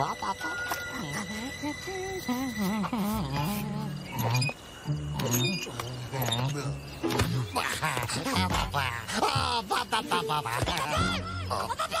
bỏ bỏ bỏ Ba ba ba ba ba ba ba ba ba ba ba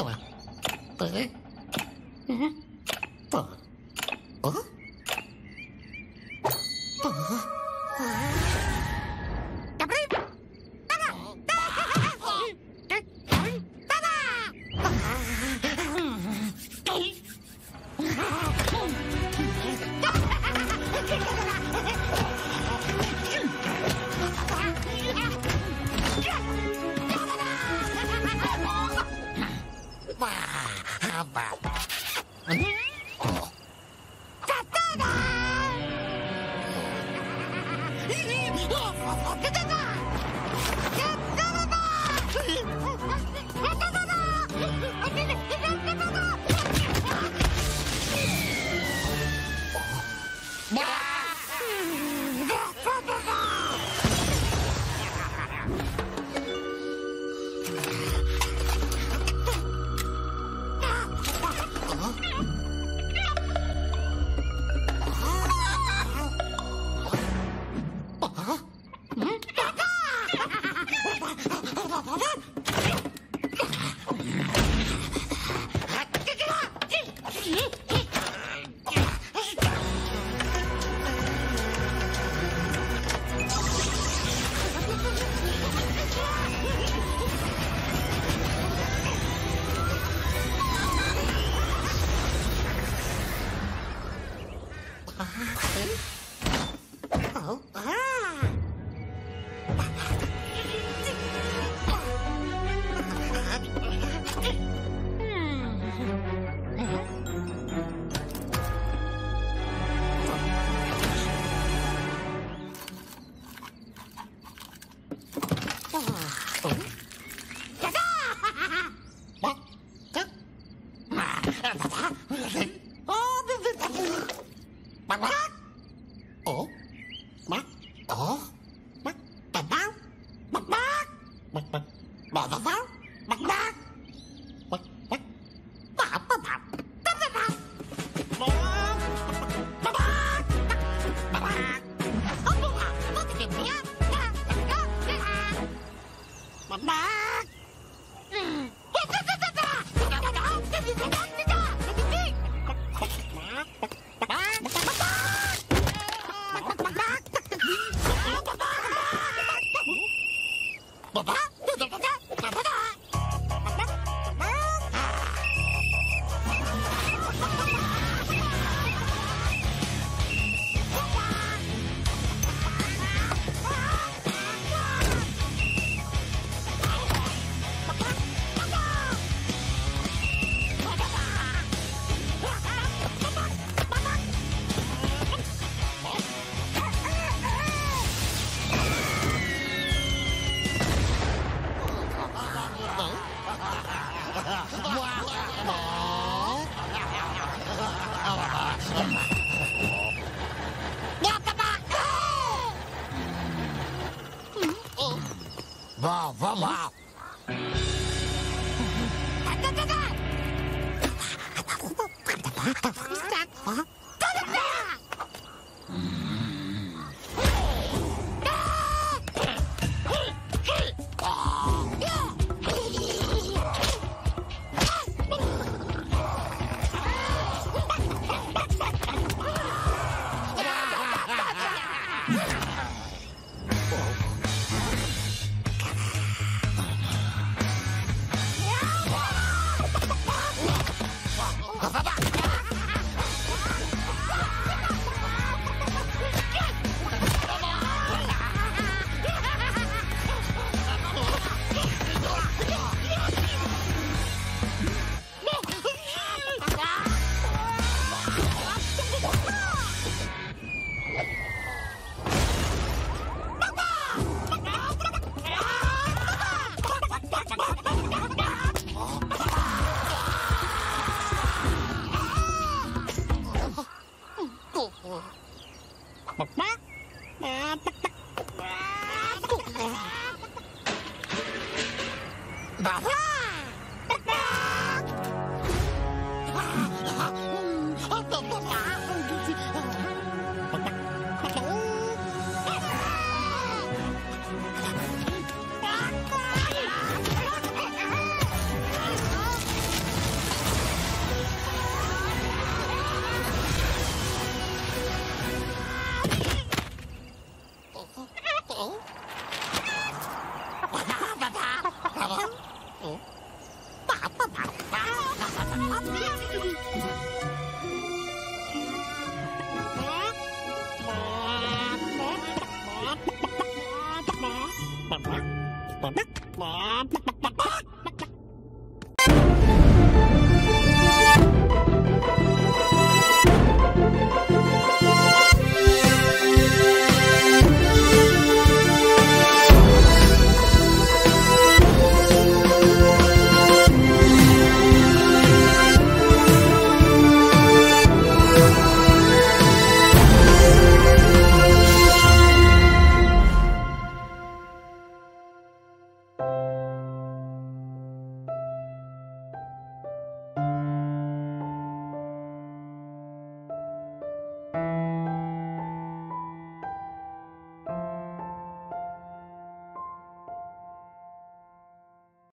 对，嗯，对，嗯。ah, Aba! Ah, Bye. わわわあたたた Yeah. Bah! Bye.